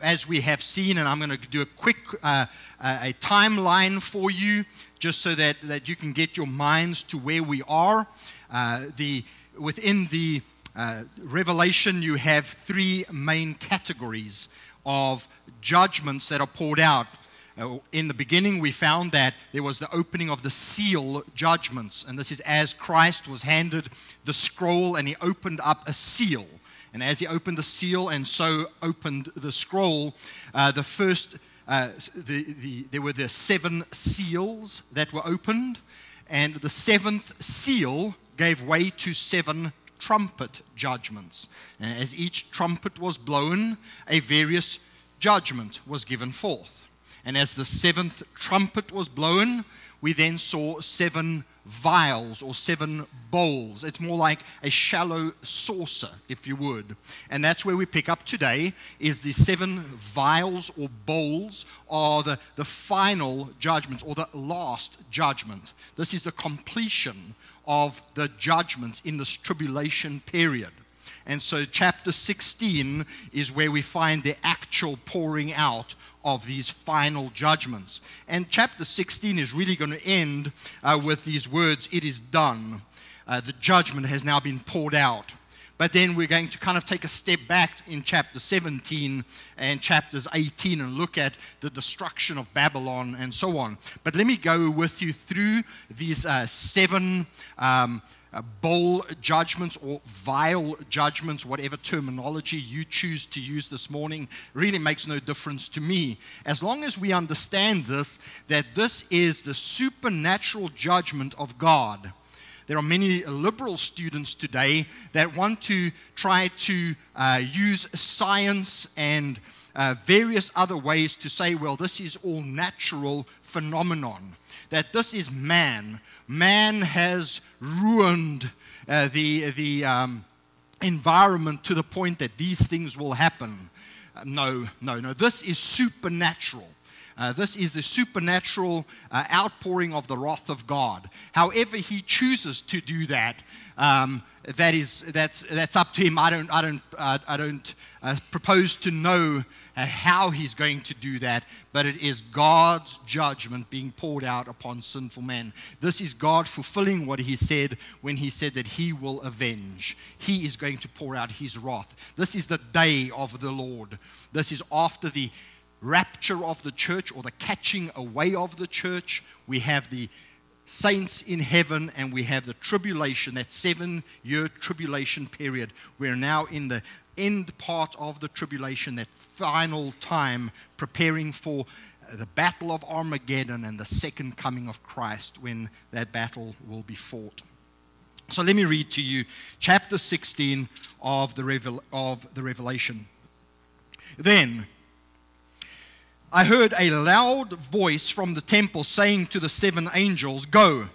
as we have seen, and I'm going to do a quick uh, a timeline for you, just so that, that you can get your minds to where we are. Uh, the, within the uh, Revelation, you have three main categories of judgments that are poured out. Uh, in the beginning, we found that there was the opening of the seal judgments, and this is as Christ was handed the scroll and he opened up a seal. And as he opened the seal and so opened the scroll, uh, the first, uh, the, the, there were the seven seals that were opened, and the seventh seal gave way to seven trumpet judgments. And as each trumpet was blown, a various judgment was given forth. And as the seventh trumpet was blown, we then saw seven vials or seven bowls. It's more like a shallow saucer, if you would. And that's where we pick up today is the seven vials or bowls are the, the final judgments or the last judgment. This is the completion of the judgments in this tribulation period. And so, chapter 16 is where we find the actual pouring out of these final judgments. And chapter 16 is really going to end uh, with these words It is done. Uh, the judgment has now been poured out. But then we're going to kind of take a step back in chapter 17 and chapters 18 and look at the destruction of Babylon and so on. But let me go with you through these uh, seven. Um, uh, bowl judgments or vile judgments, whatever terminology you choose to use this morning, really makes no difference to me. As long as we understand this, that this is the supernatural judgment of God there are many liberal students today that want to try to uh, use science and uh, various other ways to say, well, this is all natural phenomenon, that this is man. Man has ruined uh, the, the um, environment to the point that these things will happen. Uh, no, no, no. This is supernatural. Uh, this is the supernatural uh, outpouring of the wrath of God. However, He chooses to do that, um, that is, that's, that's up to Him. I don't, I don't, uh, I don't uh, propose to know uh, how He's going to do that, but it is God's judgment being poured out upon sinful men. This is God fulfilling what He said when He said that He will avenge. He is going to pour out His wrath. This is the day of the Lord. This is after the rapture of the church or the catching away of the church. We have the saints in heaven and we have the tribulation, that seven year tribulation period. We're now in the end part of the tribulation, that final time preparing for the battle of Armageddon and the second coming of Christ when that battle will be fought. So let me read to you chapter 16 of the, Revel- of the Revelation. Then, I heard a loud voice from the temple saying to the seven angels, Go,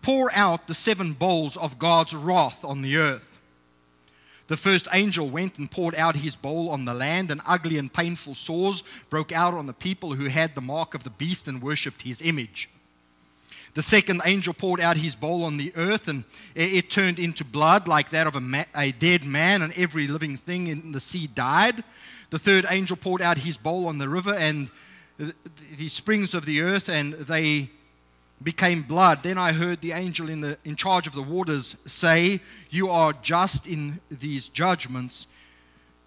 pour out the seven bowls of God's wrath on the earth. The first angel went and poured out his bowl on the land, and ugly and painful sores broke out on the people who had the mark of the beast and worshipped his image. The second angel poured out his bowl on the earth, and it turned into blood like that of a, a dead man, and every living thing in the sea died. The third angel poured out his bowl on the river and the springs of the earth, and they became blood. Then I heard the angel in, the, in charge of the waters say, You are just in these judgments.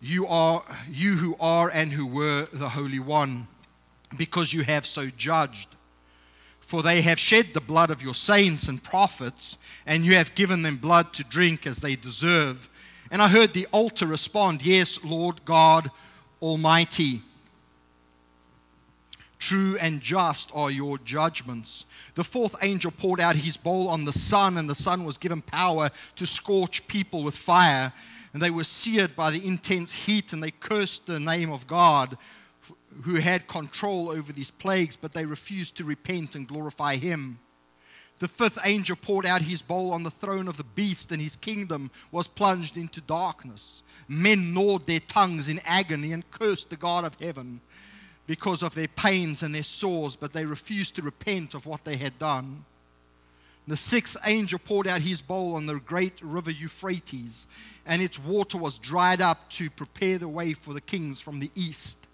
You are you who are and who were the Holy One, because you have so judged. For they have shed the blood of your saints and prophets, and you have given them blood to drink as they deserve. And I heard the altar respond, Yes, Lord God Almighty. True and just are your judgments. The fourth angel poured out his bowl on the sun, and the sun was given power to scorch people with fire. And they were seared by the intense heat, and they cursed the name of God who had control over these plagues, but they refused to repent and glorify him. The fifth angel poured out his bowl on the throne of the beast, and his kingdom was plunged into darkness men gnawed their tongues in agony and cursed the God of heaven because of their pains and their sores, but they refused to repent of what they had done. The sixth angel poured out his bowl on the great river Euphrates, and its water was dried up to prepare the way for the kings from the east.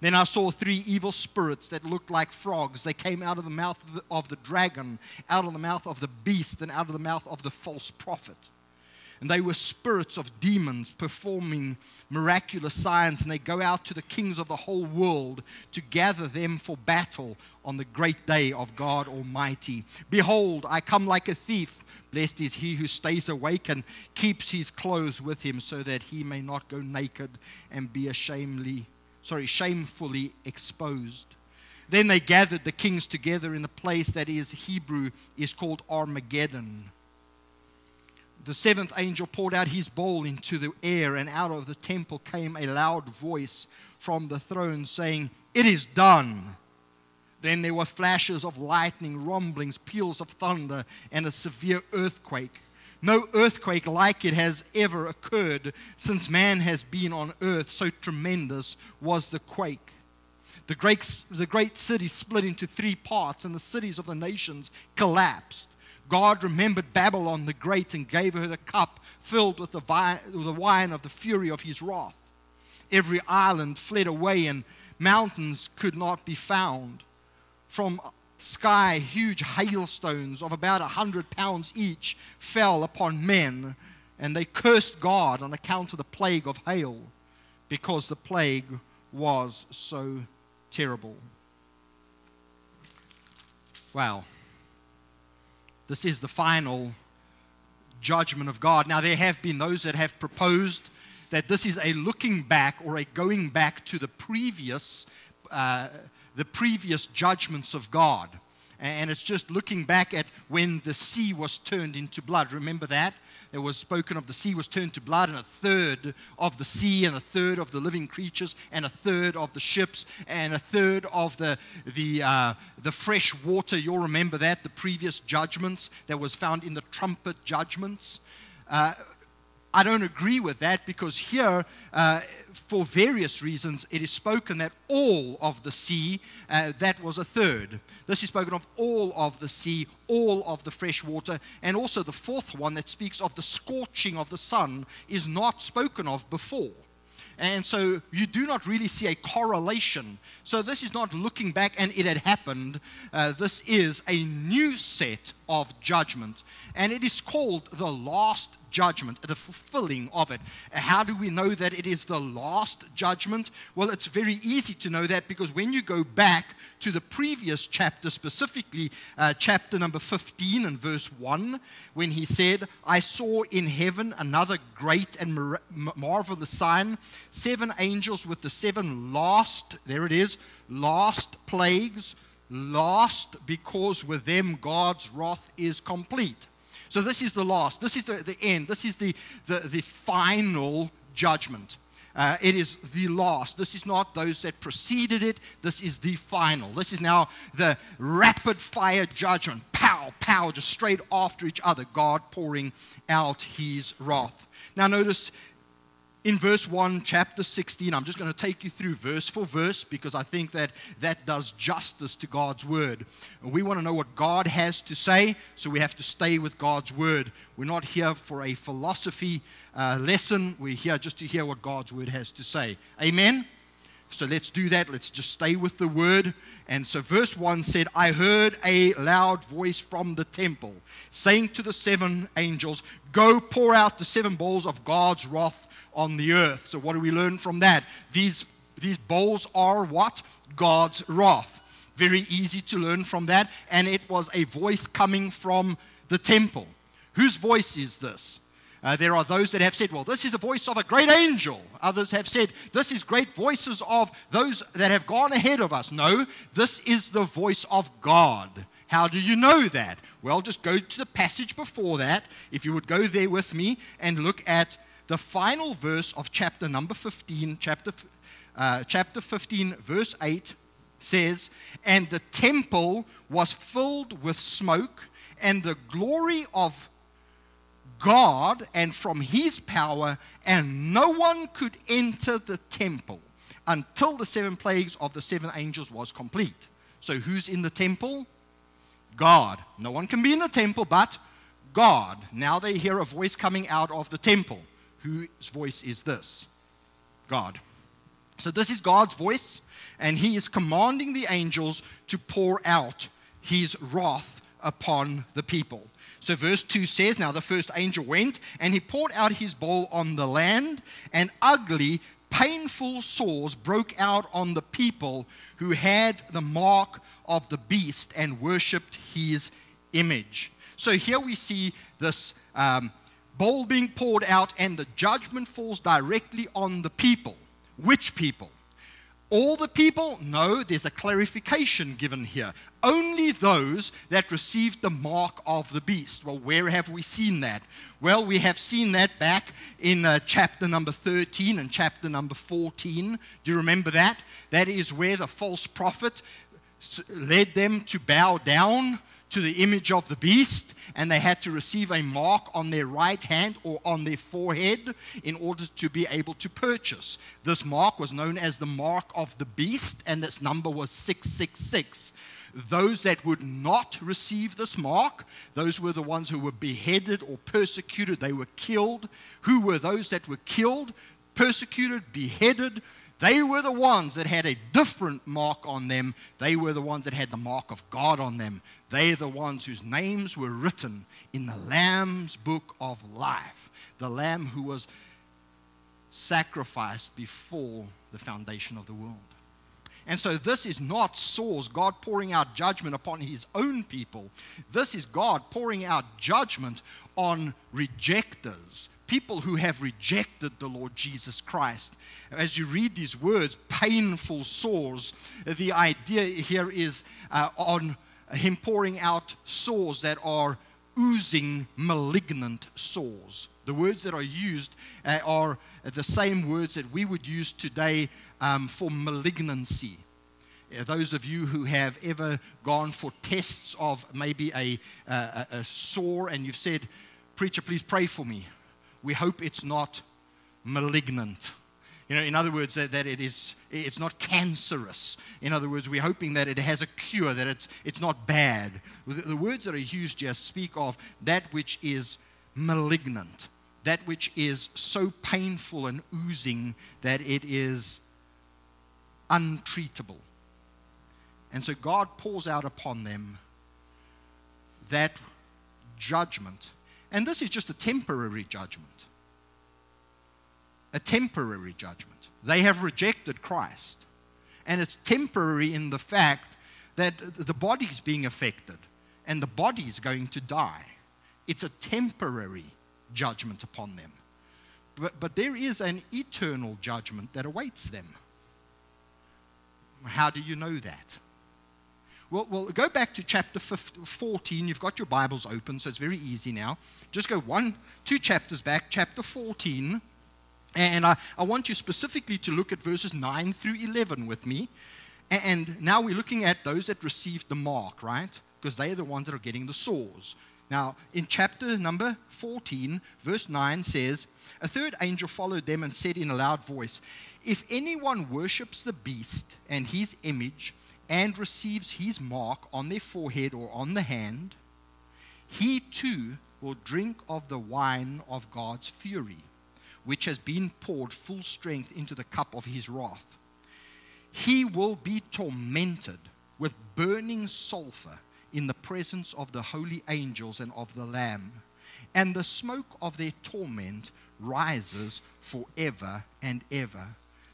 Then I saw three evil spirits that looked like frogs. They came out of the mouth of the, of the, dragon, out of the mouth of the beast, and out of the mouth of the false prophet. And they were spirits of demons performing miraculous signs, and they go out to the kings of the whole world to gather them for battle on the great day of God Almighty. Behold, I come like a thief. Blessed is he who stays awake and keeps his clothes with him, so that he may not go naked and be ashamedly, sorry, shamefully exposed. Then they gathered the kings together in the place that is Hebrew is called Armageddon the seventh angel poured out his bowl into the air, and out of the temple came a loud voice from the throne saying, It is done. Then there were flashes of lightning, rumblings, peals of thunder, and a severe earthquake. No earthquake like it has ever occurred since man has been on earth. So tremendous was the quake. The great, the great city split into three parts, and the cities of the nations collapsed. God remembered Babylon the Great and gave her the cup filled with the, the wine of the fury of his wrath. Every island fled away, and mountains could not be found. From sky, huge hailstones of about a hundred pounds each fell upon men, and they cursed God on account of the plague of hail, because the plague was so terrible. Wow. This is the final judgment of God. Now, there have been those that have proposed that this is a looking back or a going back to the previous, uh, the previous judgments of God. And it's just looking back at when the sea was turned into blood. Remember that? It was spoken of the sea was turned to blood, and a third of the sea, and a third of the living creatures, and a third of the ships, and a third of the, the, uh, the fresh water. You'll remember that, the previous judgments that was found in the trumpet judgments. Uh, I don't agree with that because here, uh, for various reasons, it is spoken that all of the sea, uh, that was a third. This is spoken of all of the sea, all of the fresh water, and also the fourth one that speaks of the scorching of the sun is not spoken of before. And so you do not really see a correlation. So this is not looking back and it had happened. Uh, this is a new set of judgment. And it is called the last judgment, the fulfilling of it. How do we know that it is the last judgment? Well, it's very easy to know that because when you go back to the previous chapter, specifically uh, chapter number 15 and verse 1, when he said, I saw in heaven another great and mar- marvelous sign, seven angels with the seven last, there it is, last plagues, last because with them God's wrath is complete. So this is the last. This is the, the end. This is the, the, the final judgment. Uh, it is the last. This is not those that preceded it. This is the final. This is now the rapid fire judgment. Pow, pow, just straight after each other. God pouring out his wrath. Now, notice in verse 1, chapter 16. I'm just going to take you through verse for verse because I think that that does justice to God's word. We want to know what God has to say, so we have to stay with God's word. We're not here for a philosophy uh, lesson, we're here just to hear what God's word has to say. Amen? So let's do that. Let's just stay with the word. And so, verse 1 said, I heard a loud voice from the temple saying to the seven angels, Go pour out the seven bowls of God's wrath on the earth. So, what do we learn from that? These, these bowls are what? God's wrath. Very easy to learn from that. And it was a voice coming from the temple. Whose voice is this? Uh, there are those that have said, well, this is the voice of a great angel. Others have said, this is great voices of those that have gone ahead of us. No, this is the voice of God. How do you know that? Well, just go to the passage before that. If you would go there with me and look at the final verse of chapter number 15, chapter, uh, chapter 15, verse 8 says, And the temple was filled with smoke, and the glory of God and from his power, and no one could enter the temple until the seven plagues of the seven angels was complete. So, who's in the temple? God. No one can be in the temple but God. Now they hear a voice coming out of the temple. Whose voice is this? God. So this is God's voice, and He is commanding the angels to pour out His wrath upon the people. So, verse 2 says, Now the first angel went, and he poured out his bowl on the land, and ugly, painful sores broke out on the people who had the mark of the beast and worshipped his image. So, here we see this um, bowl being poured out, and the judgment falls directly on the people. Which people? All the people? No, there's a clarification given here. Only those that received the mark of the beast. Well, where have we seen that? Well, we have seen that back in uh, chapter number 13 and chapter number 14. Do you remember that? That is where the false prophet led them to bow down to the image of the beast, and they had to receive a mark on their right hand or on their forehead in order to be able to purchase. This mark was known as the mark of the beast, and its number was 666. Those that would not receive this mark, those were the ones who were beheaded or persecuted, they were killed. Who were those that were killed, persecuted, beheaded? They were the ones that had a different mark on them. They were the ones that had the mark of God on them. They are the ones whose names were written in the Lamb's book of life. The Lamb who was sacrificed before the foundation of the world. And so, this is not sores, God pouring out judgment upon his own people. This is God pouring out judgment on rejectors, people who have rejected the Lord Jesus Christ. As you read these words, painful sores, the idea here is uh, on him pouring out sores that are oozing malignant sores. The words that are used uh, are the same words that we would use today um, for malignancy. Uh, those of you who have ever gone for tests of maybe a, uh, a, a sore and you've said, Preacher, please pray for me. We hope it's not malignant. You know, in other words, that, that it is, it's not cancerous. In other words, we're hoping that it has a cure, that it's, it's not bad. The, the words that are used just speak of that which is malignant, that which is so painful and oozing that it is untreatable. And so God pours out upon them that judgment. And this is just a temporary judgment a temporary judgment. They have rejected Christ. And it's temporary in the fact that the body's being affected and the body's going to die. It's a temporary judgment upon them. But, but there is an eternal judgment that awaits them. How do you know that? Well, well, go back to chapter 14. You've got your Bibles open, so it's very easy now. Just go one, two chapters back, chapter 14. And I, I want you specifically to look at verses 9 through 11 with me. And now we're looking at those that received the mark, right? Because they are the ones that are getting the sores. Now, in chapter number 14, verse 9 says, A third angel followed them and said in a loud voice, If anyone worships the beast and his image and receives his mark on their forehead or on the hand, he too will drink of the wine of God's fury which has been poured full strength into the cup of his wrath. He will be tormented with burning sulfur in the presence of the holy angels and of the Lamb. And the smoke of their torment rises forever and ever.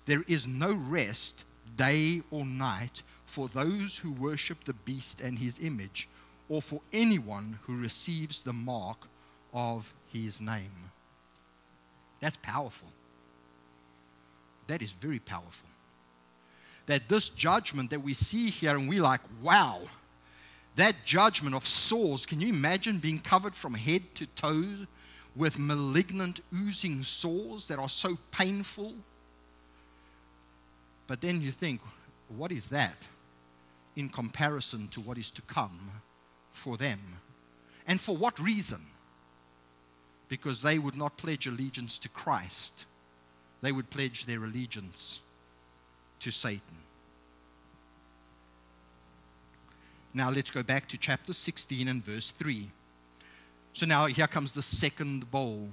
There is no rest, day or night, for those who worship the beast and his image, or for anyone who receives the mark of his name. That's powerful. That is very powerful. That this judgment that we see here, and we're like, wow, that judgment of sores, can you imagine being covered from head to toe with malignant, oozing sores that are so painful? But then you think, what is that in comparison to what is to come for them? And for what reason? because they would not pledge allegiance to Christ, they would pledge their allegiance to Satan. Now let's go back to chapter 16 and verse 3. So now here comes the second bowl.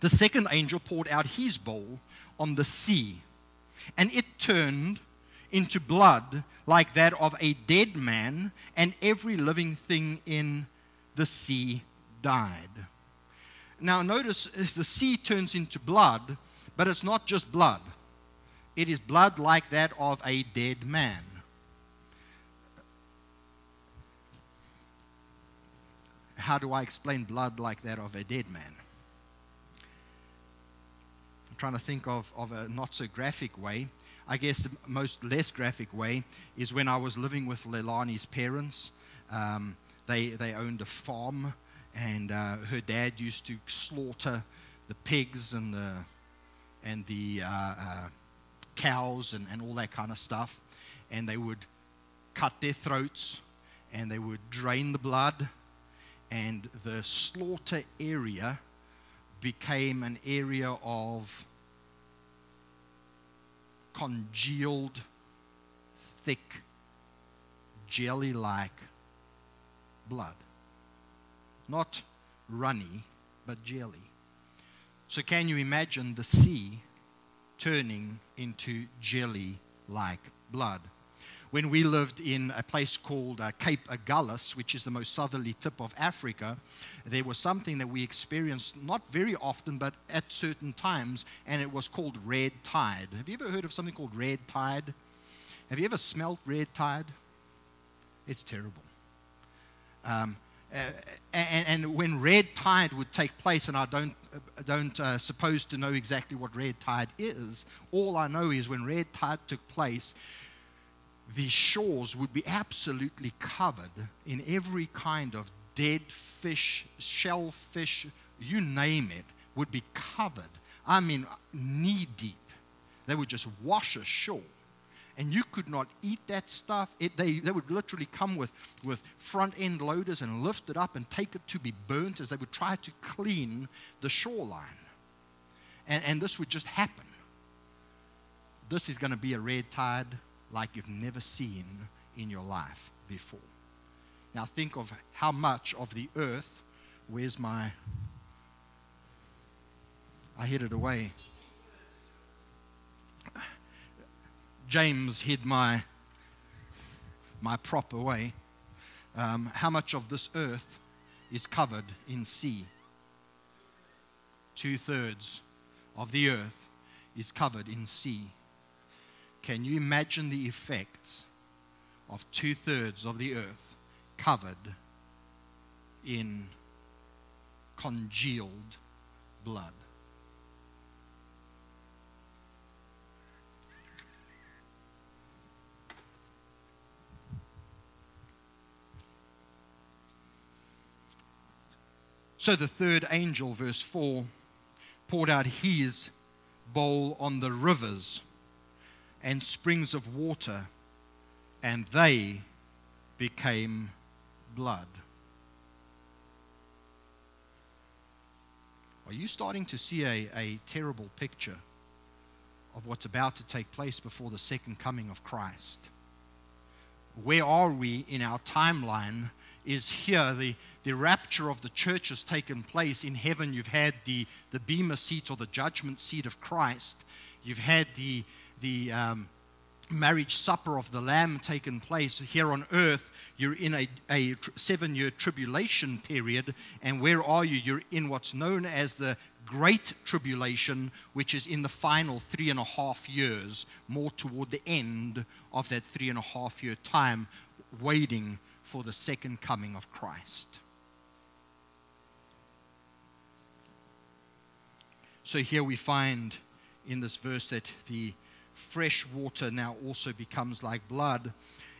The second angel poured out his bowl on the sea, and it turned into blood like that of a dead man, and every living thing in the sea died. Now, notice uh, the sea turns into blood, but it's not just blood, it is blood like that of a dead man. How do I explain blood like that of a dead man? I'm trying to think of, of a not so graphic way. I guess the most less graphic way is when I was living with Leilani's parents. Um, they, they owned a farm, and uh, her dad used to slaughter the pigs and the, and the uh, uh, cows and, and all that kind of stuff. And they would cut their throats and they would drain the blood, and the slaughter area became an area of congealed, thick, jelly like blood. Not runny, but jelly. So, can you imagine the sea turning into jelly like blood? When we lived in a place called uh, Cape Agulhas, which is the most southerly tip of Africa, there was something that we experienced not very often, but at certain times, and it was called red tide. Have you ever heard of something called red tide? Have you ever smelt red tide? It's terrible. Um, uh, and, and, when red tide would take place, and I don't, uh, don't uh, suppose to know exactly what red tide is, all I know is when red tide took place, the shores would be absolutely covered in every kind of dead fish, shellfish, you name it, would be covered. I mean, knee deep. They would just wash ashore. And you could not eat that stuff. It, they, they would literally come with, with front end loaders and lift it up and take it to be burnt as they would try to clean the shoreline. And, and this would just happen. This is going to be a red tide like you've never seen in your life before. Now think of how much of the earth, where's my, I hid it away. James hid my, my prop away. Um, how much of this earth is covered in sea? Two thirds of the earth is covered in sea. Can you imagine the effects of two thirds of the earth covered in congealed blood? So the third angel, verse 4, poured out his bowl on the rivers and springs of water, and they became blood. Are you starting to see a, a terrible picture of what's about to take place before the second coming of Christ? Where are we in our timeline? Is here the, the rapture of the church has taken place. In heaven, you've had the, the Bema seat or the judgment seat of Christ. You've had the, the um, marriage supper of the Lamb taken place here on earth, you're in a, a seven year tribulation period. And where are you? You're in what's known as the Great Tribulation, which is in the final three and a half years, more toward the end of that three and a half year time, waiting for the second coming of Christ. So here we find in this verse that the fresh water now also becomes like blood.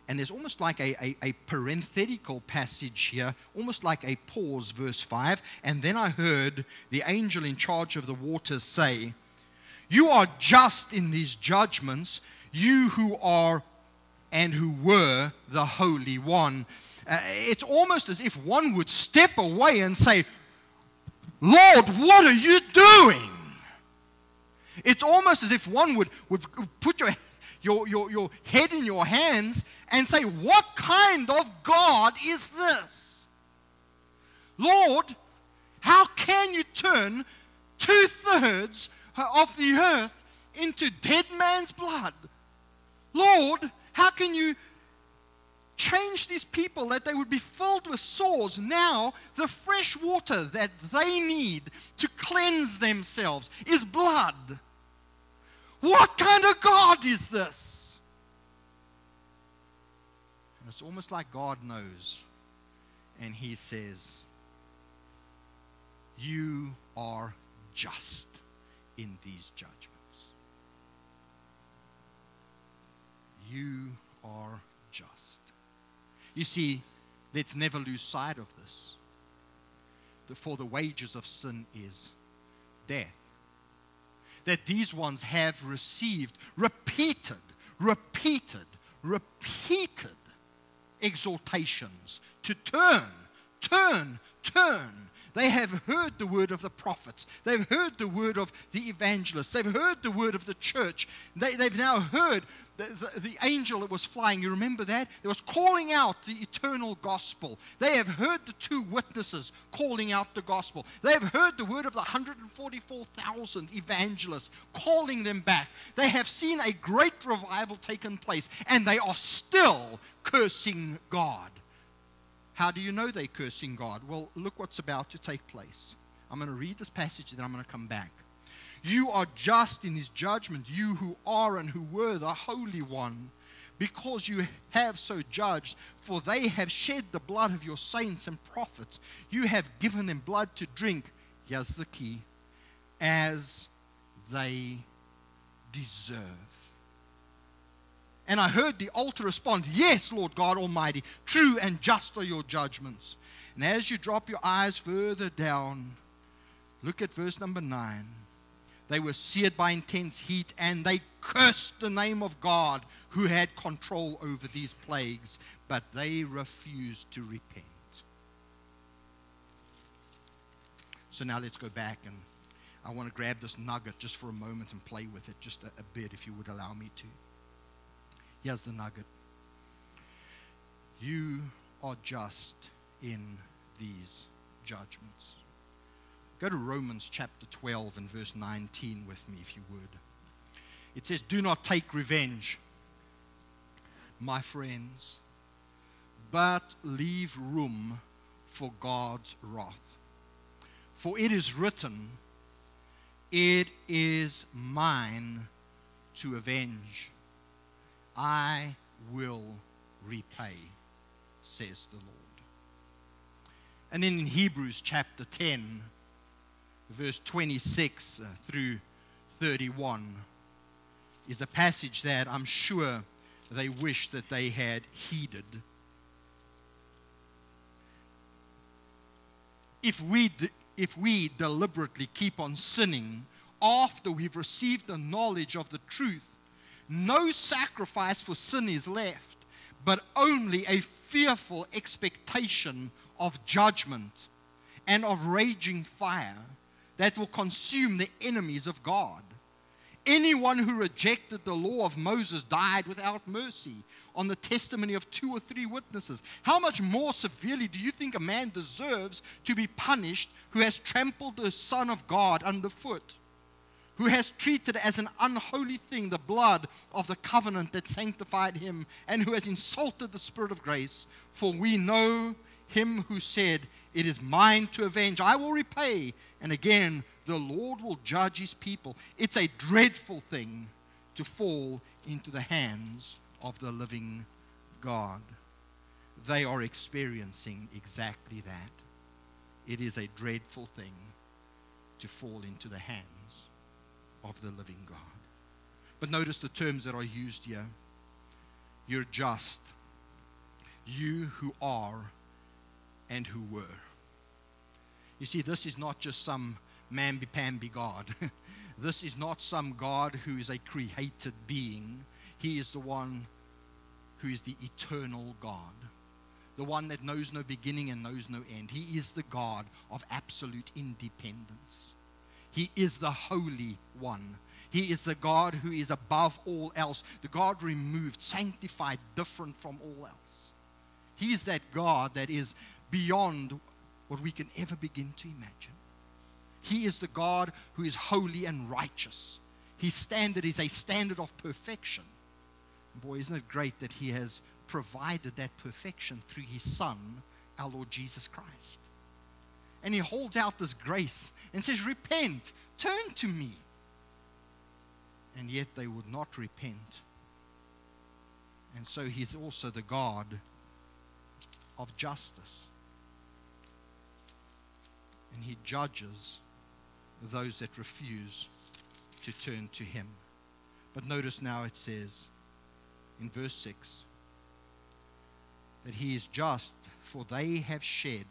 And there's almost like a, a, a, parenthetical passage here, almost like a pause, verse 5. And then I heard the angel in charge of the waters say, You are just in these judgments, you who are and who were the Holy One. Uh, it's almost as if one would step away and say, Lord, what are you doing? It's almost as if one would, would put your, your, your, your head in your hands and say, What kind of God is this? Lord, how can you turn two thirds of the earth into dead man's blood? Lord, how can you change these people that they would be filled with sores? Now, the fresh water that they need to cleanse themselves is blood. What kind of God is this? And it's almost like God knows. And He says, You are just in these judgments. You are just. You see, let's never lose sight of this. For the wages of sin is death. That these ones have received repeated, repeated, repeated exhortations to turn, turn, turn. They have heard the word of the prophets. They've heard the word of the evangelists. They've heard the word of the church. They, have now heard the, the, angel that was flying, you remember that? It was calling out the eternal gospel. They have heard the two witnesses calling out the gospel. They have heard the word of the 144,000 evangelists calling them back. They have seen a great revival taken place, and they are still cursing God. How do you know they're cursing God? Well, look what's about to take place. I'm going to read this passage, and then I'm going to come back. You are just in his judgment, you who are and who were the Holy One, because you have so judged. For they have shed the blood of your saints and prophets. You have given them blood to drink. Here's the key as they deserve. And I heard the altar respond, Yes, Lord God Almighty, true and just are your judgments. And as you drop your eyes further down, look at verse number 9. They were seared by intense heat and they cursed the name of God who had control over these plagues, but they refused to repent. So now let's go back and I want to grab this nugget just for a moment and play with it just a, a bit, if you would allow me to. Here's the nugget You are just in these judgments. Go to Romans chapter 12 and verse 19 with me, if you would. It says, Do not take revenge, my friends, but leave room for God's wrath. For it is written, It is mine to avenge. I will repay, says the Lord. And then in Hebrews chapter 10, verse 26 uh, through 31 is a passage that I'm sure they wish that they had heeded. If we, de- if we deliberately keep on sinning after we've received the knowledge of the truth, no sacrifice for sin is left, but only a fearful expectation of judgment and of raging fire that will consume the enemies of God. Anyone who rejected the law of Moses died without mercy on the testimony of two or three witnesses. How much more severely do you think a man deserves to be punished who has trampled the Son of God underfoot? Who has treated as an unholy thing the blood of the covenant that sanctified him, and who has insulted the Spirit of grace? For we know him who said, It is mine to avenge, I will repay and again, the Lord will judge his people. It's a dreadful thing to fall into the hands of the living God. They are experiencing exactly that. It is a dreadful thing to fall into the hands of the living God. But notice the terms that are used here. You're just. You who are and who were. You see, this is not just some mamby pamby God. this is not some God who is a created being. He is the one who is the eternal God, the one that knows no beginning and knows no end. He is the God of absolute independence. He is the Holy One. He is the God who is above all else, the God removed, sanctified, different from all else. He is that God that is beyond what we can ever begin to imagine. He is the God who is holy and righteous. His standard is a standard of perfection. Boy, isn't it great that He has provided that perfection through His Son, our Lord Jesus Christ? And He holds out this grace and says, Repent, turn to me. And yet they would not repent. And so He's also the God of justice. And He judges those that refuse to turn to Him. But notice now it says in verse 6 that He is just, for they have shed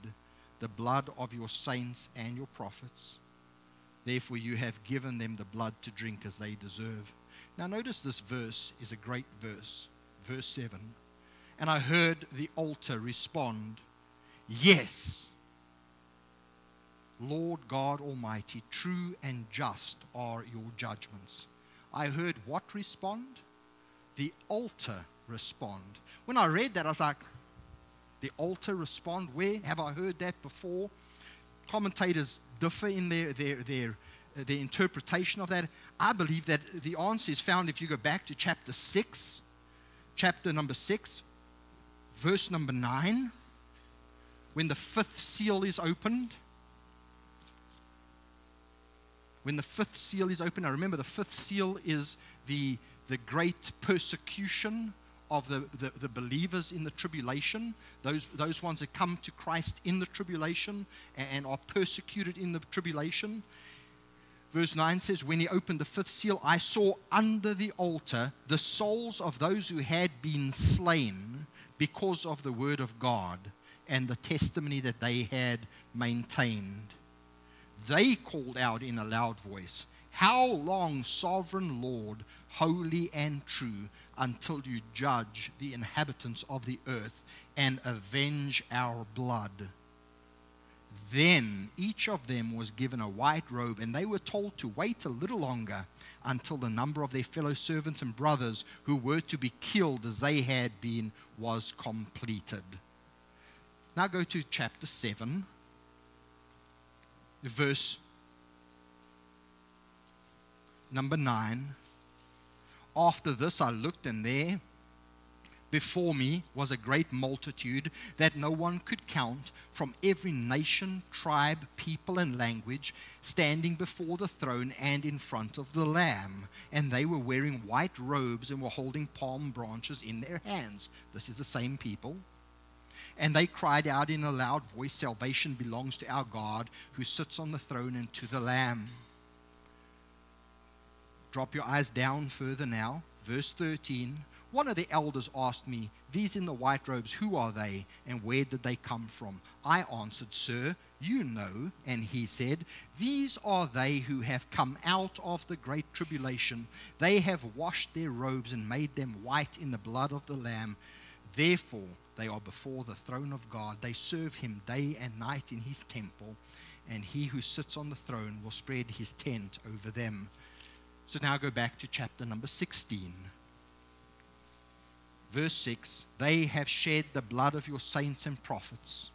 the blood of your saints and your prophets. Therefore, you have given them the blood to drink as they deserve. Now, notice this verse is a great verse. Verse 7. And I heard the altar respond, Yes, Lord God Almighty, true and just are your judgments. I heard what respond? The altar respond. When I read that, I was like, the altar respond? Where have I heard that before? Commentators differ in their, their, their, their interpretation of that. I believe that the answer is found if you go back to chapter 6, chapter number 6, verse number 9, when the fifth seal is opened when the fifth seal is open. Now remember, the fifth seal is the, the great persecution of the, the, the, believers in the tribulation, those, those ones that come to Christ in the tribulation and, and are persecuted in the tribulation. Verse 9 says, When he opened the fifth seal, I saw under the altar the souls of those who had been slain because of the word of God and the testimony that they had maintained they called out in a loud voice, How long, sovereign Lord, holy and true, until you judge the inhabitants of the earth and avenge our blood? Then each of them was given a white robe, and they were told to wait a little longer until the number of their fellow servants and brothers who were to be killed as they had been was completed. Now go to chapter 7 verse number 9. After this, I looked, and there before me was a great multitude that no one could count from every nation, tribe, people, and language standing before the throne and in front of the Lamb. And they were wearing white robes and were holding palm branches in their hands. This is the same people. And they cried out in a loud voice Salvation belongs to our God who sits on the throne and to the Lamb. Drop your eyes down further now. Verse 13. One of the elders asked me, These in the white robes, who are they and where did they come from? I answered, Sir, you know. And he said, These are they who have come out of the great tribulation. They have washed their robes and made them white in the blood of the Lamb. Therefore, they are before the throne of God. They serve him day and night in his temple, and he who sits on the throne will spread his tent over them. So now go back to chapter number 16. Verse 6 They have shed the blood of your saints and prophets,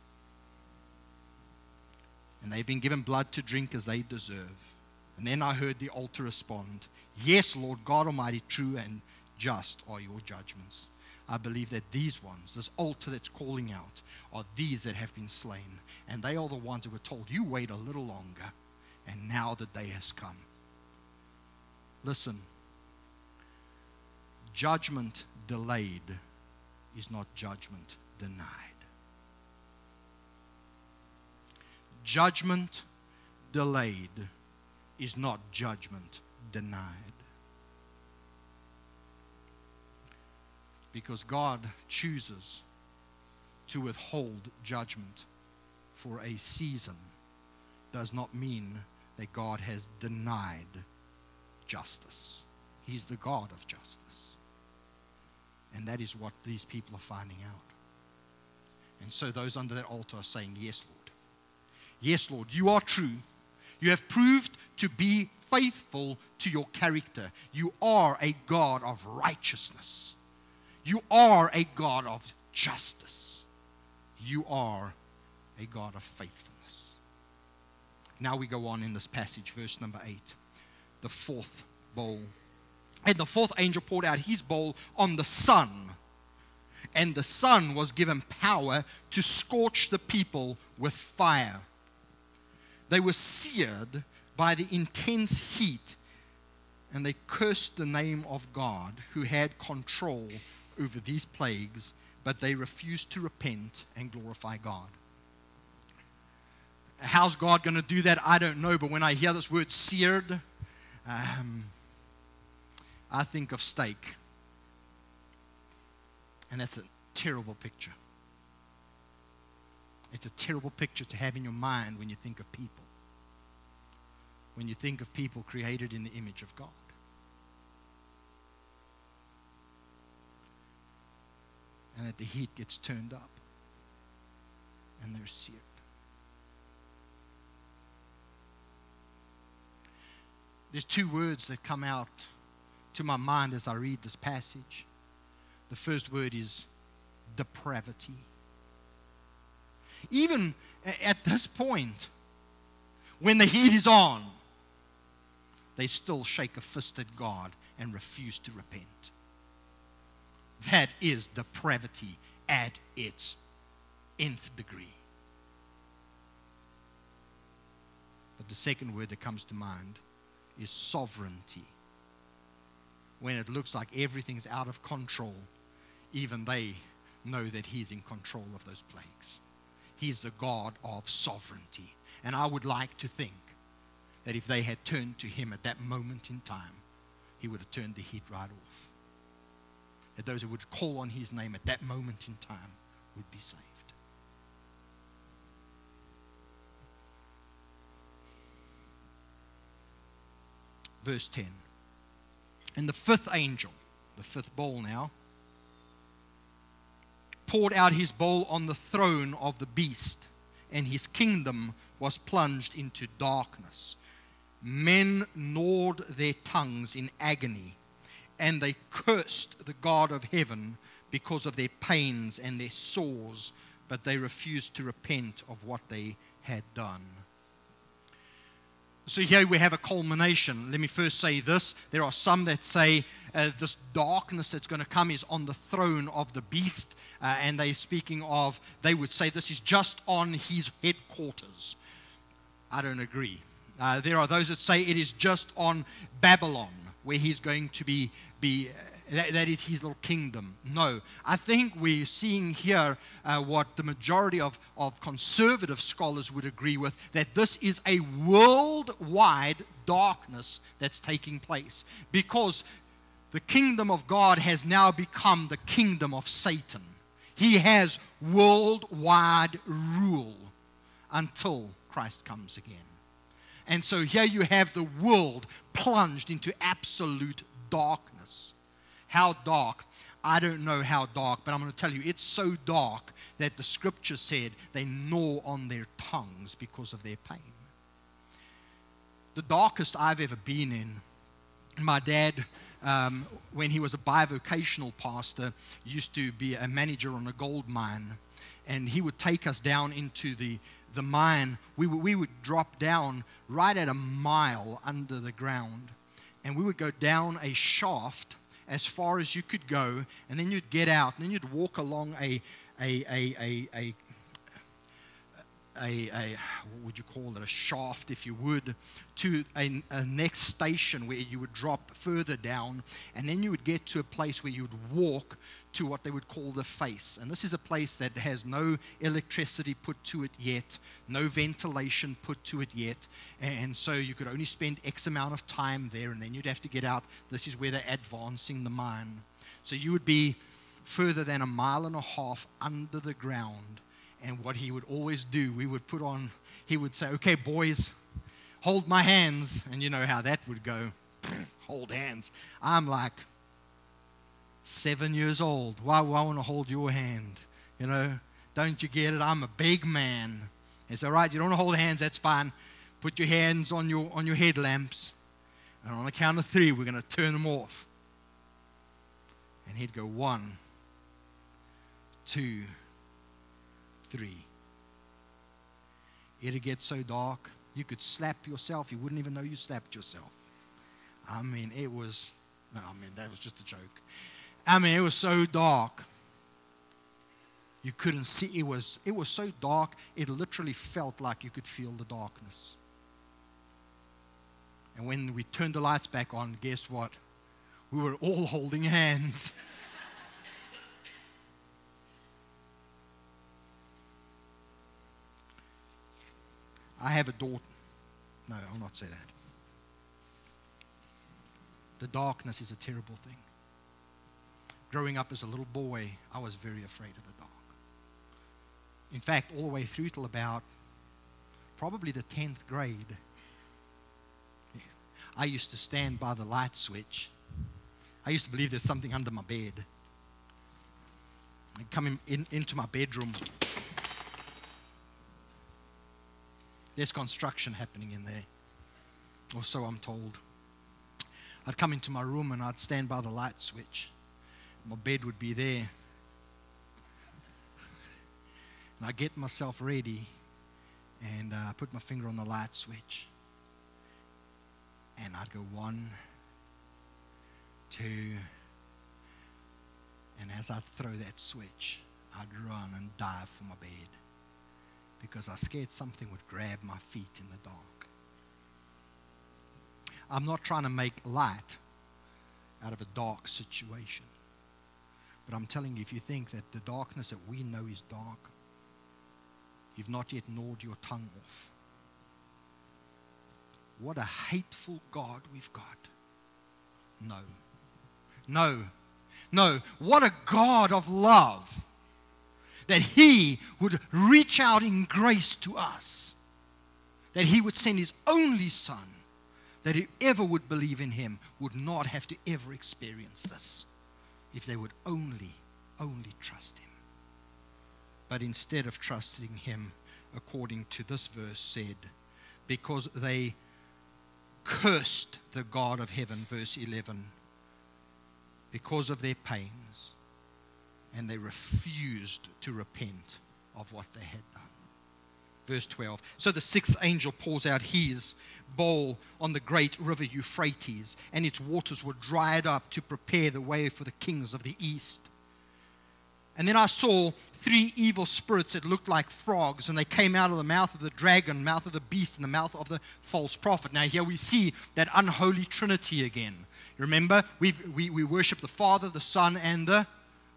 and they've been given blood to drink as they deserve. And then I heard the altar respond, Yes, Lord God Almighty, true and just are your judgments. I believe that these ones, this altar that's calling out, are these that have been slain. And they are the ones who were told, You wait a little longer, and now the day has come. Listen, judgment delayed is not judgment denied. Judgment delayed is not judgment denied. Because God chooses to withhold judgment for a season does not mean that God has denied justice. He's the God of justice. And that is what these people are finding out. And so those under that altar are saying, Yes, Lord. Yes, Lord, you are true. You have proved to be faithful to your character. You are a God of righteousness. You are a God of justice. You are a God of faithfulness. Now we go on in this passage, verse number 8. The fourth bowl. And the fourth angel poured out his bowl on the sun. And the sun was given power to scorch the people with fire. They were seared by the intense heat, and they cursed the name of God who had control over these plagues, but they refused to repent and glorify God. How's God going to do that? I don't know, but when I hear this word seared, um, I think of steak. And that's a terrible picture. It's a terrible picture to have in your mind when you think of people. When you think of people created in the image of God. And that the heat gets turned up and they're seared. There's two words that come out to my mind as I read this passage. The first word is depravity. Even at this point, when the heat is on, they still shake a fist at God and refuse to repent. That is depravity at its nth degree. But the second word that comes to mind is sovereignty. When it looks like everything's out of control, even they know that He's in control of those plagues. He's the God of sovereignty. And I would like to think that if they had turned to Him at that moment in time, He would have turned the heat right off. That those who would call on His name at that moment in time would be saved. Verse 10. And the fifth angel, the fifth bowl now, poured out his bowl on the throne of the beast, and his kingdom was plunged into darkness. Men gnawed their tongues in agony, and they cursed the God of heaven because of their pains and their sores, but they refused to repent of what they had done. So here we have a culmination. Let me first say this. There are some that say uh, this darkness that's going to come is on the throne of the beast uh, and they're speaking of, they would say this is just on his headquarters. I don't agree. Uh, there are those that say it is just on Babylon, where he's going to be, be that, that is his little kingdom. No, I think we're seeing here uh, what the majority of, of conservative scholars would agree with that this is a worldwide darkness that's taking place because the kingdom of God has now become the kingdom of Satan. He has worldwide rule until Christ comes again. And so here you have the world plunged into absolute darkness. How dark? I don't know how dark, but I'm going to tell you it's so dark that the scripture said they gnaw on their tongues because of their pain. The darkest I've ever been in, my dad um, when he was a bivocational pastor, used to be a manager on a gold mine. And he would take us down into the, the mine. We, we would drop down right at a mile under the ground. And we would go down a shaft as far as you could go. And then you'd get out. And then you'd walk along a, a, a, a, a a, what would you call it, a shaft, if you would, to a, a, next station where you would drop further down, and then you would get to a place where you would walk to what they would call the face. And this is a place that has no electricity put to it yet, no ventilation put to it yet, and so you could only spend X amount of time there, and then you'd have to get out. This is where they're advancing the mine. So you would be further than a mile and a half under the ground and what he would always do, we would put on, he would say, Okay, boys, hold my hands. And you know how that would go hold hands. I'm like seven years old. Why would I want to hold your hand? You know, don't you get it? I'm a big man. It's all right. You don't want to hold hands. That's fine. Put your hands on your on your headlamps. And on the count of three, we're going to turn them off. And he'd go one, two, three. It'd get so dark, you could slap yourself. You wouldn't even know you slapped yourself. I mean, it was, no, I mean, that was just a joke. I mean, it was so dark. You couldn't see. It was, it was so dark, it literally felt like you could feel the darkness. And when we turned the lights back on, guess what? We were all holding hands. I have a daughter. No, I'll not say that. The darkness is a terrible thing. Growing up as a little boy, I was very afraid of the dark. In fact, all the way through till about probably the 10th grade, I used to stand by the light switch. I used to believe there's something under my bed. I'd come in, in, into my bedroom. There's construction happening in there, or so I'm told. I'd come into my room and I'd stand by the light switch. My bed would be there. And I'd get myself ready and I uh, put my finger on the light switch. And I'd go one, two, and as I'd throw that switch, I'd run and dive for my bed because I scared something would grab my feet in the dark. I'm not trying to make light out of a dark situation. But I'm telling you, if you think that the darkness that we know is dark, you've not yet gnawed your tongue off. What a hateful God we've got. No. No. No. What a God of love that He would reach out in grace to us, that He would send His only Son, that whoever would believe in Him would not have to ever experience this if they would only, only trust Him. But instead of trusting Him, according to this verse, said, because they cursed the God of heaven, verse 11, because of their pains, and they refused to repent of what they had done. Verse 12. So the sixth angel pours out his bowl on the great river Euphrates, and its waters were dried up to prepare the way for the kings of the east. And then I saw three evil spirits that looked like frogs, and they came out of the mouth of the dragon, mouth of the beast, and the mouth of the false prophet. Now, here we see that unholy trinity again. Remember, we we, we worship the Father, the Son, and the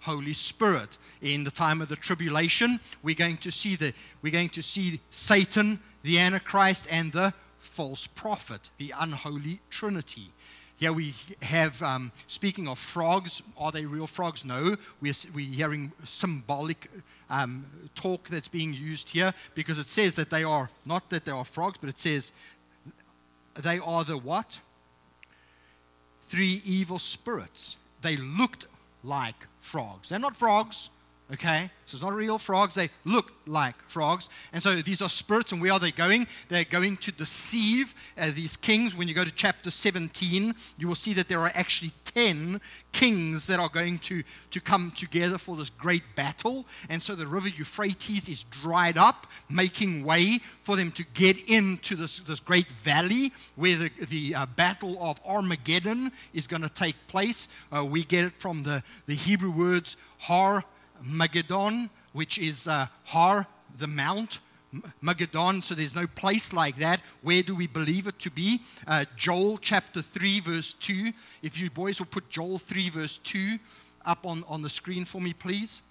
Holy Spirit. In the time of the tribulation, we're going to see the we're going to see Satan, the Antichrist, and the false prophet, the unholy trinity. Here we have, um, speaking of frogs, are they real frogs? No. We're, we're hearing symbolic um, talk that's being used here because it says that they are, not that they are frogs, but it says they are the what? Three evil spirits. They looked like frogs. They're not frogs, Okay? So it's not real frogs. They look like frogs. And so these are spirits. And where are they going? They're going to deceive uh, these kings. When you go to chapter 17, you will see that there are actually 10 kings that are going to, to come together for this great battle. And so the river Euphrates is dried up, making way for them to get into this, this great valley where the, the uh, battle of Armageddon is going to take place. Uh, we get it from the, the Hebrew words har Magedon, which is uh, Har, the mount. Magedon, so there's no place like that. Where do we believe it to be? Uh, Joel chapter 3, verse 2. If you boys will put Joel 3, verse 2 up on, on the screen for me, please.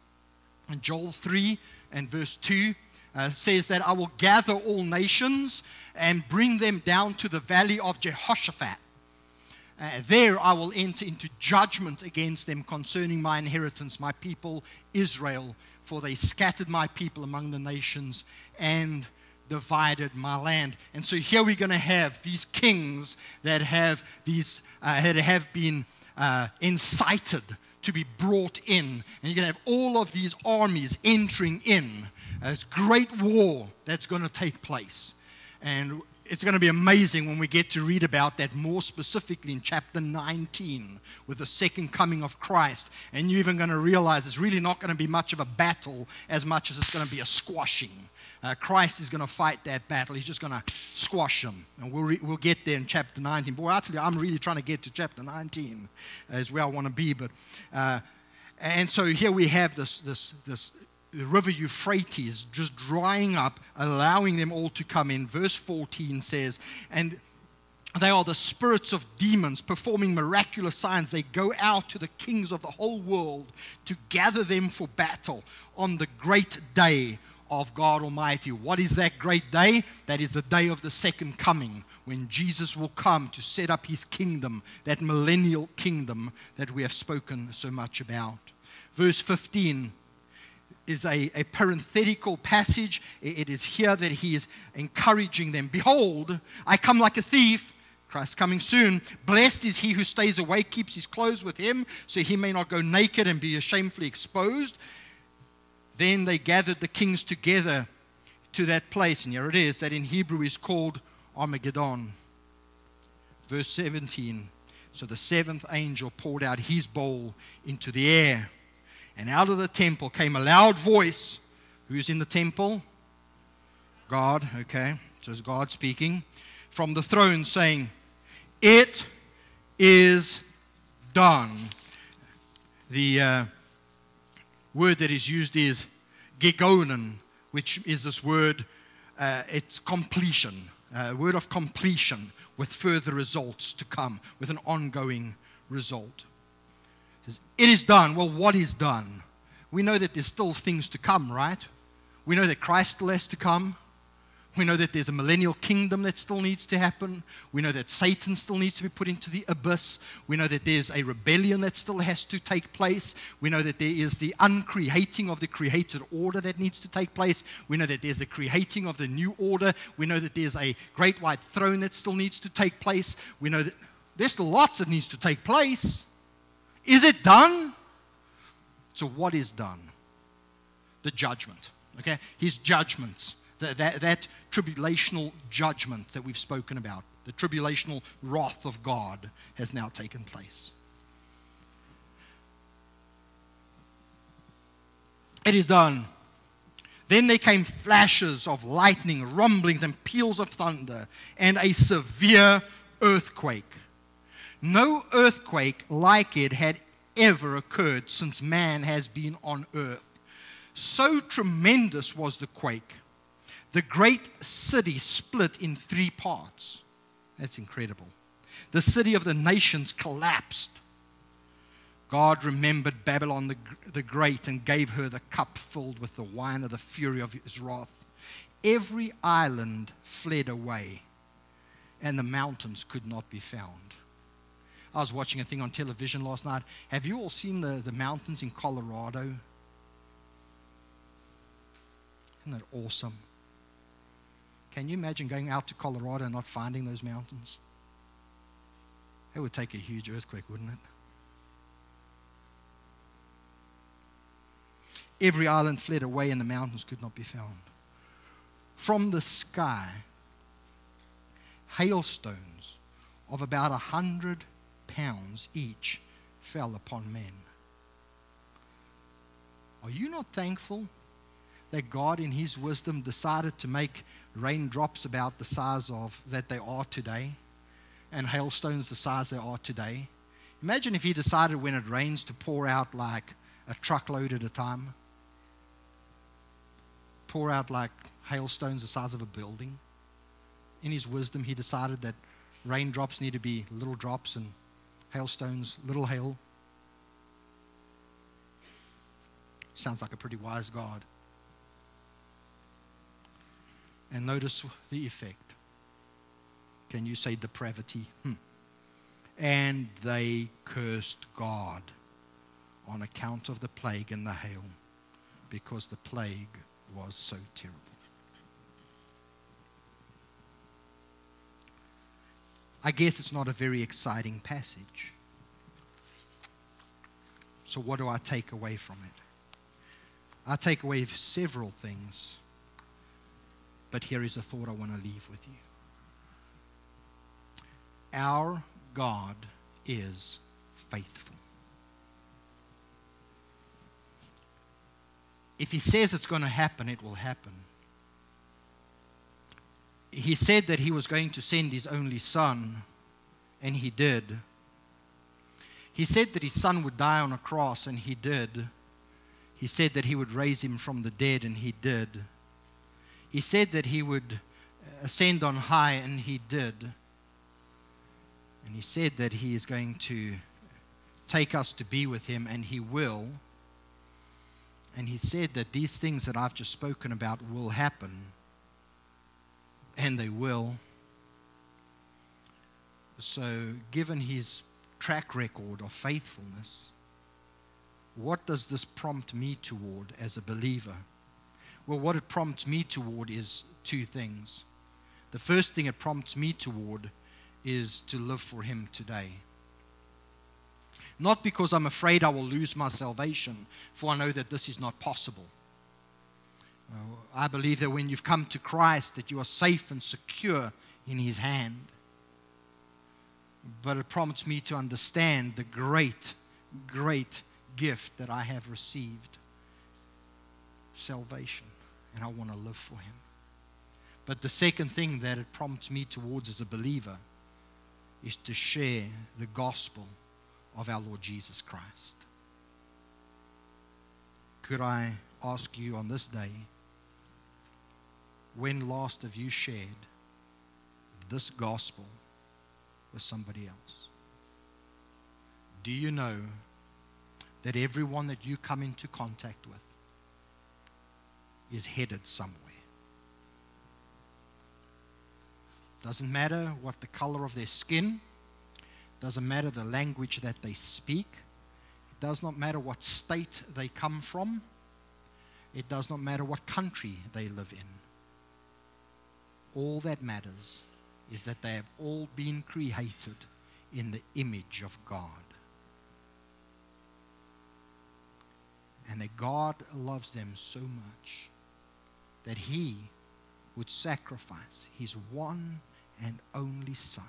And Joel 3 and verse 2 uh, says that I will gather all nations and bring them down to the valley of Jehoshaphat. Uh, there I will enter into judgment against them concerning my inheritance, my people Israel, for they scattered my people among the nations and divided my land. And so here we're going to have these kings that have these uh, that have been uh, incited to be brought in, and you're going to have all of these armies entering in. Uh, it's great war that's going to take place, and it's going to be amazing when we get to read about that more specifically in chapter 19 with the second coming of Christ. And you're even going to realize it's really not going to be much of a battle as much as it's going to be a squashing. Uh, Christ is going to fight that battle. He's just going to squash them. And we'll, re- we'll get there in chapter 19. Boy, actually, I'm really trying to get to chapter 19 as where I want to be. But, uh, and so here we have this, this, this the river Euphrates just drying up, allowing them all to come in. Verse 14 says, and they are the spirits of demons performing miraculous signs. They go out to the kings of the whole world to gather them for battle on the great day of God Almighty. What is that great day? That is the day of the second coming when Jesus will come to set up his kingdom, that millennial kingdom that we have spoken so much about. Verse 15 is a, a parenthetical passage. It is here that he is encouraging them. Behold, I come like a thief. Christ coming soon. Blessed is he who stays awake, keeps his clothes with him, so he may not go naked and be shamefully exposed. Then they gathered the kings together to that place, and here it is, that in Hebrew is called Armageddon. Verse 17 So the seventh angel poured out his bowl into the air and out of the temple came a loud voice. Who's in the temple? God, okay. So it's God speaking from the throne saying, It is done. The uh, word that is used is gegonen, which is this word, uh, it's completion, a uh, word of completion with further results to come, with an ongoing result says, It is done. Well, what is done? We know that there's still things to come, right? We know that Christ still has to come. We know that there's a millennial kingdom that still needs to happen. We know that Satan still needs to be put into the abyss. We know that there's a rebellion that still has to take place. We know that there is the uncreating of the created order that needs to take place. We know that there's the creating of the new order. We know that there's a great white throne that still needs to take place. We know that there's still lots that needs to take place. Is it done? So, what is done? The judgment. Okay? His judgments. That, that, that tribulational judgment that we've spoken about, the tribulational wrath of God, has now taken place. It is done. Then there came flashes of lightning, rumblings, and peals of thunder, and a severe earthquake. No earthquake like it had ever occurred since man has been on earth. So tremendous was the quake. The great city split in three parts. That's incredible. The city of the nations collapsed. God remembered Babylon the, the Great and gave her the cup filled with the wine of the fury of his wrath. Every island fled away, and the mountains could not be found. I was watching a thing on television last night. Have you all seen the, the mountains in Colorado? Isn't that awesome? Can you imagine going out to Colorado and not finding those mountains? It would take a huge earthquake, wouldn't it? Every island fled away and the mountains could not be found. From the sky, hailstones of about a hundred pounds each fell upon men. Are you not thankful that God, in His wisdom, decided to make raindrops about the size of that they are today and hailstones the size they are today? Imagine if He decided when it rains to pour out like a truckload at a time, pour out like hailstones the size of a building. In His wisdom, He decided that raindrops need to be little drops and hailstones, little hail. Sounds like a pretty wise God. And notice the effect. Can you say depravity? Hmm. And they cursed God on account of the plague and the hail, because the plague was so terrible. I guess it's not a very exciting passage. So, what do I take away from it? I take away several things, but here is a thought I want to leave with you. Our God is faithful. If He says it's going to happen, it will happen. He said that He was going to send His only Son, and He did. He said that His Son would die on a cross, and He did. He said that He would raise Him from the dead, and He did. He said that He would ascend on high, and He did. And he said that he is going to take us to be with him, and he will. And he said that these things that I've just spoken about will happen, and they will. So, given his track record of faithfulness, what does this prompt me toward as a believer? Well, what it prompts me toward is two things. The first thing it prompts me toward is to live for Him today. Not because I'm afraid I will lose my salvation, for I know that this is not possible. I believe that when you've come to Christ, that you are safe and secure in His hand. But it prompts me to understand the great, great gift that I have received salvation. And I want to live for Him. But the second thing that it prompts me towards as a believer is to share the gospel of our Lord Jesus Christ. Could I ask you on this day, when last have you shared this gospel with somebody else? Do you know that everyone that you come into contact with is headed somewhere? Doesn't matter what the color of their skin, doesn't matter the language that they speak, it does not matter what state they come from, it does not matter what country they live in. All that matters is that they have all been created in the image of God. And that God loves them so much that He would sacrifice His one and only Son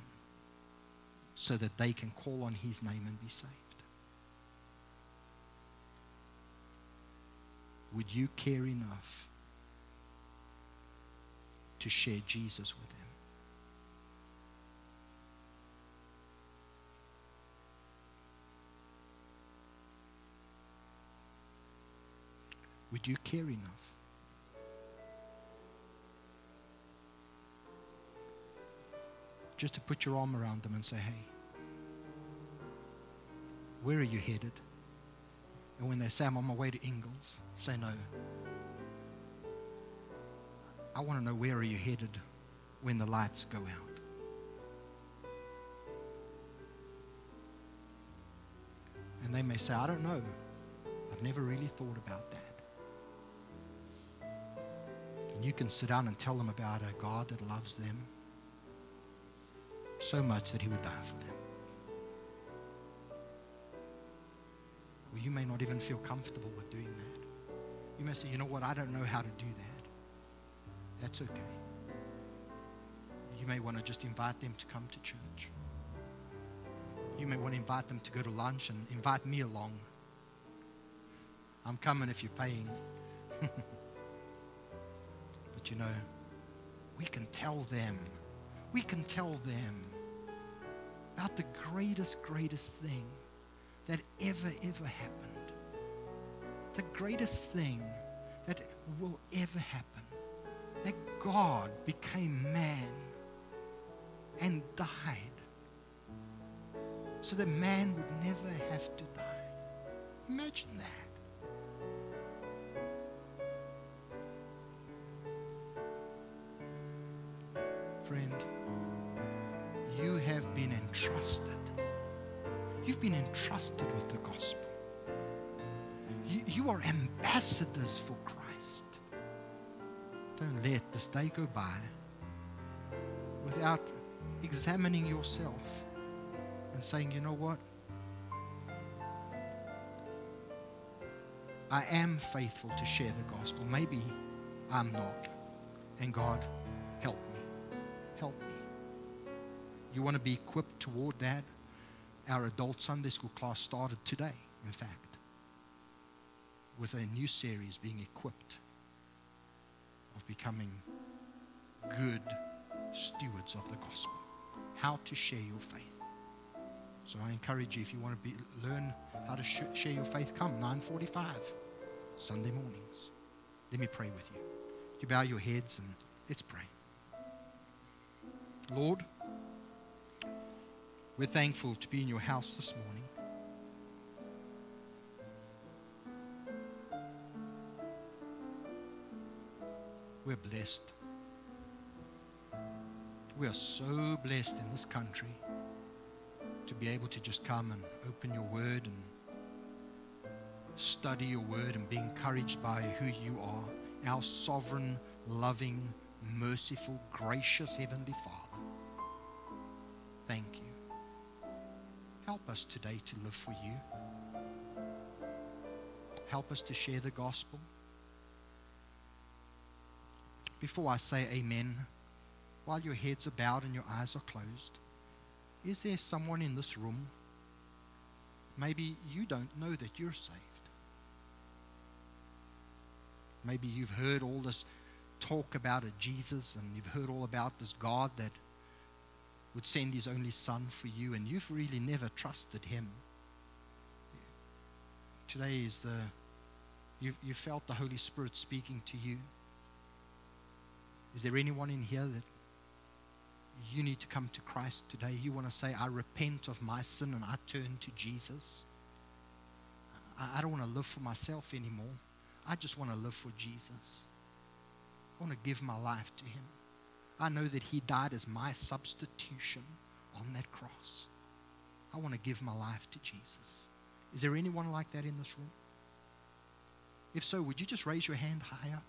so that they can call on His name and be saved. Would you care enough to share Jesus with them? Would you care enough? just to put your arm around them and say, hey, where are you headed? And when they say, I'm on my way to Ingles, say no. I want to know where are you headed when the lights go out. And they may say, I don't know. I've never really thought about that. And you can sit down and tell them about a God that loves them so much that he would die for them. Well, you may not even feel comfortable with doing that. You may say, you know what, I don't know how to do that. That's okay. You may want to just invite them to come to church. You may want to invite them to go to lunch and invite me along. I'm coming if you're paying. but you know, we can tell them, we can tell them about the greatest, greatest thing that ever, ever happened. The greatest thing that will ever happen. That God became man and died so that man would never have to die. Imagine that. Friend, you have been entrusted. You've been entrusted with the gospel. You, you are ambassadors for Christ. Don't let this day go by without examining yourself and saying, you know what? I am faithful to share the gospel. Maybe I'm not. And God, help me. Help me. You want to be equipped toward that? Our adult Sunday school class started today, in fact, with a new series being equipped of becoming good stewards of the gospel. How to share your faith. So I encourage you, if you want to be, learn how to sh- share your faith, come 9:45 Sunday mornings. Let me pray with you. You bow your heads and let's pray. Lord, we're thankful to be in your house this morning. We're blessed. We are so blessed in this country to be able to just come and open your word and study your word and be encouraged by who you are, our sovereign, loving, merciful, gracious Heavenly Father. Thank you. Help us today to live for you. Help us to share the gospel. Before I say amen, while your heads are bowed and your eyes are closed, is there someone in this room? Maybe you don't know that you're saved. Maybe you've heard all this talk about a Jesus and you've heard all about this God that would send his only son for you and you've really never trusted him. Today is the, you've, you felt the Holy Spirit speaking to you. Is there anyone in here that you need to come to Christ today? You want to say, I repent of my sin and I turn to Jesus? I, don't want to live for myself anymore. I just want to live for Jesus. I want to give my life to Him. I know that He died as my substitution on that cross. I want to give my life to Jesus. Is there anyone like that in this room? If so, would you just raise your hand high up?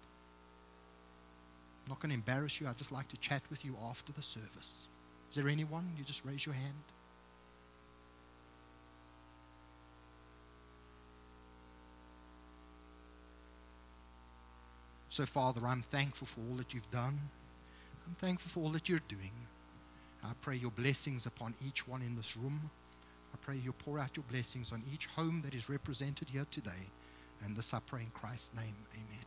I'm not going to embarrass you. I'd just like to chat with you after the service. Is there anyone? You just raise your hand. So, Father, I'm thankful for all that you've done. I'm thankful for all that you're doing. I pray your blessings upon each one in this room. I pray you pour out your blessings on each home that is represented here today. And this I pray in Christ's name. Amen.